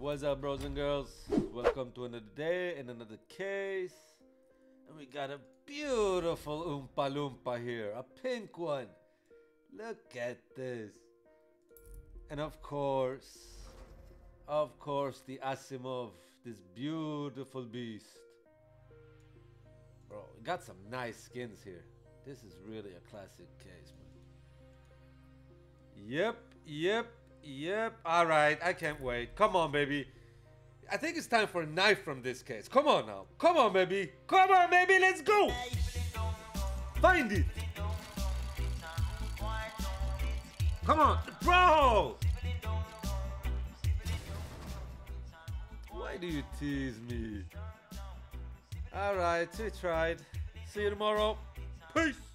What's up, bros and girls? Welcome to another day and another case. And we got a beautiful Oompa Loompa here, a pink one. Look at this. And of course, of course, the Asiimov, this beautiful beast. Bro, we got some nice skins here. This is really a classic case, man. Yep, yep, yep. All right, I can't wait. Come on, baby. I think it's time for a knife from this case. Come on now. Come on, baby. Come on, baby. Let's go. Find it. Come on, bro. Why do you tease me? All right, we tried. See you tomorrow. Peace.